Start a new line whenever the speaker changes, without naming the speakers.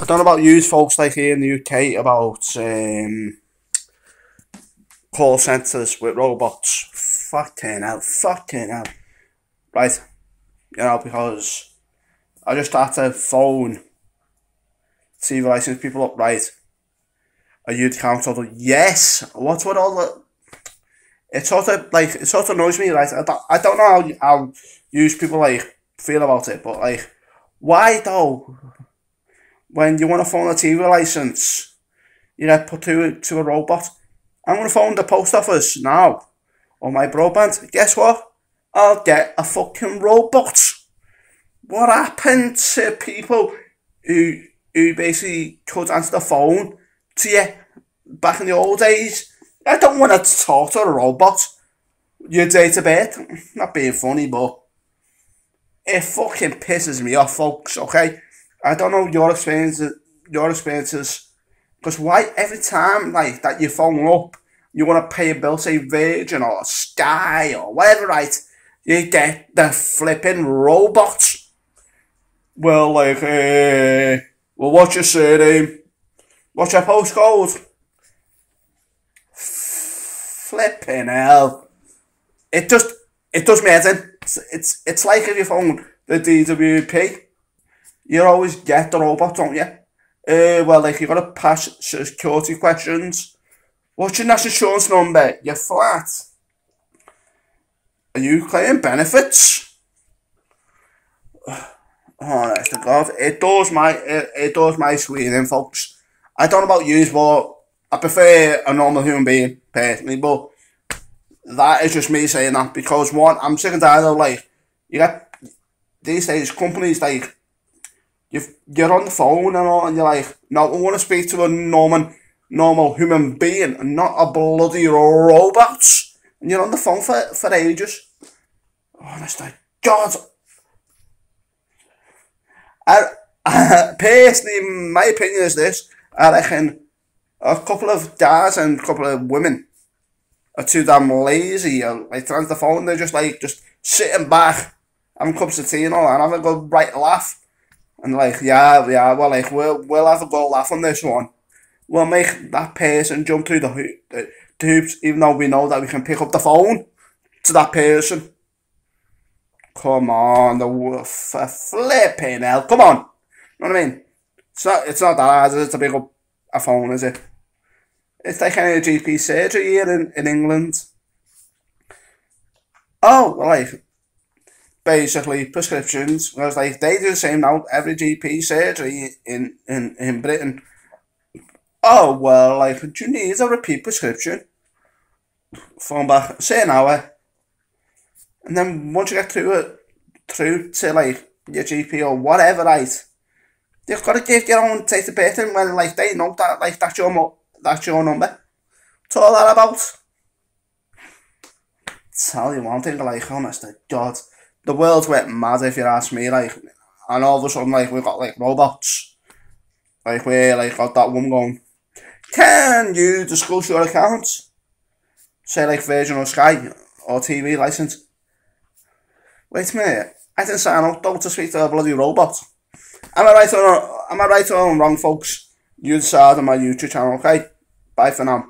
I don't know about you folks like here in the UK about um, call centres with robots. Fucking hell, fucking hell. Right, you know, because I just had to phone TV license people up, right? Are you the council? Yes. What's what all the... It sort of, like, it sort of annoys me, right? I don't, I don't know how, how use people, like, feel about it, but, like, why, though? When you want to phone a TV license, you get put to, to a robot. I'm going to phone the post office now on my broadband. Guess what? I'll get a fucking robot. What happened to people who who basically could answer the phone to you back in the old days? I don't want to talk to a robot. Your day to bed. Not being funny, but it fucking pisses me off, folks. Okay. I don't know your experiences, your experiences, because why every time like that you phone up, you want to pay a bill, say Virgin or Sky or whatever, right? You get the flipping robots. Well, like, uh, well, what's your surname? What's your postcode? Flipping hell! It just, it does me. It's, it's, it's like if you phone the DWP you always get the robot, don't you? Uh, well, like, you've got to pass security questions. What's your national insurance number? You're flat. Are you claiming benefits? Oh, that's the God, it does my, it, it does my sweeting, folks. I don't know about you, but I prefer a normal human being, personally, but that is just me saying that, because one, I'm sick and tired of, like, you get, these days, companies, like, you you're on the phone and all, and you're like, no, I want to speak to a normal, normal human being and not a bloody robot. And you're on the phone for, for ages. Honestly, God. I, I, personally, my opinion is this. I reckon a couple of guys and a couple of women are too damn lazy like to the phone. They're just like, just sitting back, having cups of tea and all, and having a good bright laugh and like, yeah, yeah, well, like, we'll, we'll have a go laugh on this one. We'll make that person jump through the, ho- the, hoops, even though we know that we can pick up the phone to that person. Come on, the wolf, flipping hell, come on. You know what I mean? It's not, it's not that hard, to pick up a phone, is it? It's like any GP surgery here in, in England. Oh, well, like, basically prescriptions. Whereas like they do the same now. Every GP surgery in in in Britain. Oh well, like do you need a repeat prescription? Phone back, say an hour, and then once you get through it, through to like your GP or whatever, right? You've got to give your own date of and when like they know that like that's your mo- that's your number. What's all that about? Tell you one thing, like honest to God the world went mad if you ask me, like, and all of a sudden, like, we got, like, robots. Like, we, like, got that woman going, can you discuss your account? Say, like, Virgin or Sky, or TV license. Wait a minute, I didn't sign up, don't to speak to a bloody robot. Am I right or, am I right or wrong, folks? You decide on my YouTube channel, okay? Bye for now.